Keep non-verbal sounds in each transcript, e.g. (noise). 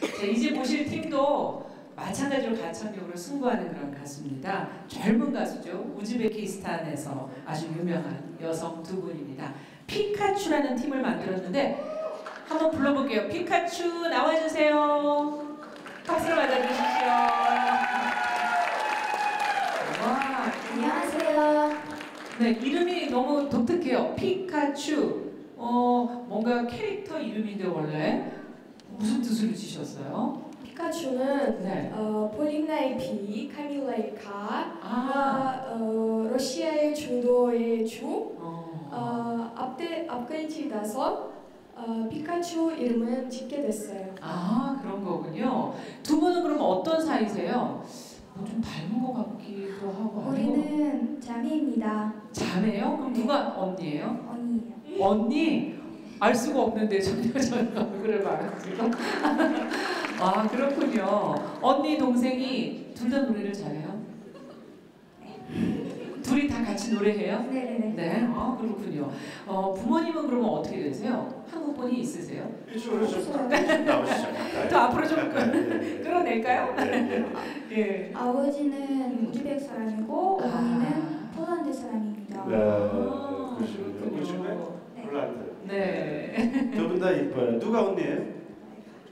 자, 이제 보실 팀도 마찬가지로 가창력으로 승부하는 그런 가수입니다. 젊은 가수죠. 우즈베키스탄에서 아주 유명한 여성 두 분입니다. 피카츄라는 팀을 만들었는데 한번 불러볼게요. 피카츄 나와주세요. 박수를 받아주십시오. 와, 안녕하세요. 네 이름이 너무 독특해요. 피카츄. 어 뭔가 캐릭터 이름인데 원래 무슨 뜻으로 지셨어요? 피카츄는 네. 어, 폴리나의 비, 카밀라의 가, 아. 어, 러시아의 중도의 주, 어. 앞대 다섯, 어, 피카츄 이름을 짓게 됐어요. 아 그런 거군요. 두 분은 그럼 어떤 사이세요? 뭐 좀 닮은 것 같기도 하고. 우리는 자매입니다. 자매요? 그럼 누가 언니예요? 언니예요. 언니 알 수가 없는데 전혀 전혀 얼굴을 봐가지고 아 그렇군요 언니 동생이 둘 다 노래를 잘해요? 둘이 다 같이 노래해요? 네네네. 네, 아 그렇군요. 어 부모님은 그러면 어떻게 되세요? 한국 분이 있으세요? 이쪽으로 좀 없어요. 나오시죠. (laughs) 더 앞으로 좀 네, 네. (laughs) 끌어낼까요? 네, 네. (laughs) 예. 아버지는 우즈벡 사람이고 어머니는 아. 폴란드 사람입니다. 네, 아, 그러시군요. 요즘에 네. 네. 두 분 다 이뻐요. 누가 언니예요?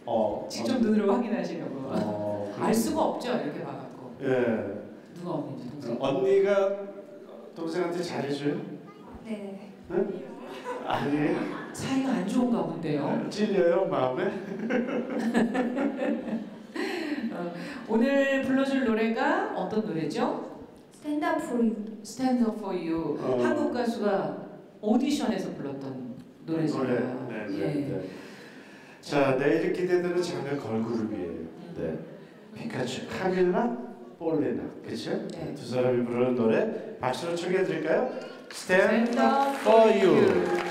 어. 직접 눈으로 확인하시려고. 어, 알 수가 없죠 이렇게 봐갖고 예. 누가 언니인지 동생. 언니가 동생한테 잘해줘요? 네네네. 아니. 사이가 안 좋은가 본데요. 찔려요 마음에? 어, 오늘 불러줄 노래가 어떤 노래죠? 스탠드업 포유. Stand Up For You. 어. 한국 가수가 오디션에서 불렀던 노래. 노래잖아요. 네, 네, 예. 네. 자, 내일 기대되는 장르 걸그룹이에요. 네. 피카츄, 카밀라, 볼레나, 그렇죠? 네. 두 사람이 부르는 노래 박수로 청해 드릴까요? Stand Stand Up for For you. You.